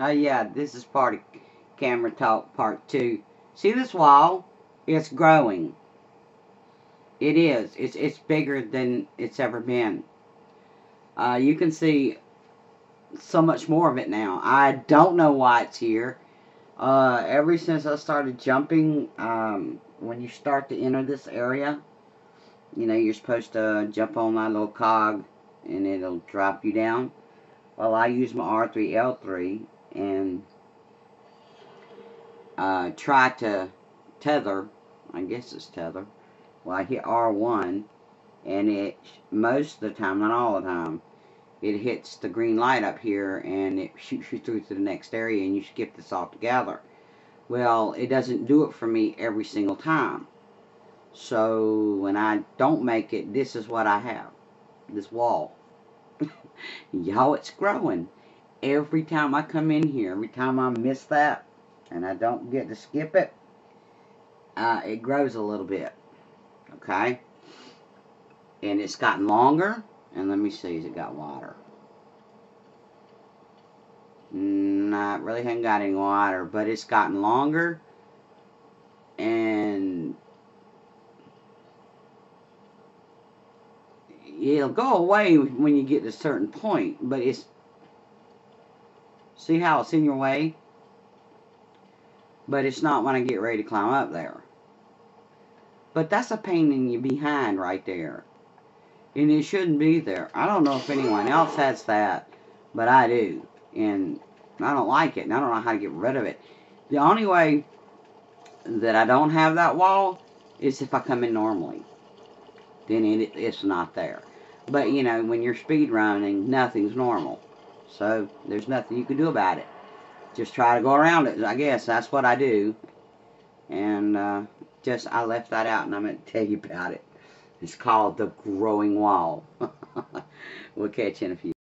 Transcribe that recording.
Oh yeah, this is part of camera talk part two. See this wall? It's growing. It is. It's it's bigger than it's ever been. Uh, you can see so much more of it now. I don't know why it's here. Uh, ever since I started jumping, um, when you start to enter this area, you know, you're supposed to jump on that little cog and it'll drop you down. Well, I use my R3L3 and uh, try to tether, I guess it's tether. Well, I hit R1 and it, most of the time, not all the time, it hits the green light up here and it shoots you through to the next area and you skip this altogether. Well, it doesn't do it for me every single time. So when I don't make it, this is what I have. This wall. Y'all, it's growing. Every time I come in here, every time I miss that, and I don't get to skip it, uh, it grows a little bit. Okay? And it's gotten longer. And let me see, has it got water? Not really haven't got any water, but it's gotten longer. And it'll go away when you get to a certain point, but it's see how it's in your way? But it's not when I get ready to climb up there. But that's a pain in your behind right there. And it shouldn't be there. I don't know if anyone else has that, but I do. And I don't like it, and I don't know how to get rid of it. The only way that I don't have that wall is if I come in normally. Then it, it's not there. But, you know, when you're speed running, nothing's normal. So, there's nothing you can do about it. Just try to go around it, I guess. That's what I do. And, uh, just, I left that out, and I'm going to tell you about it. It's called The Growing Wall. we'll catch you in a few.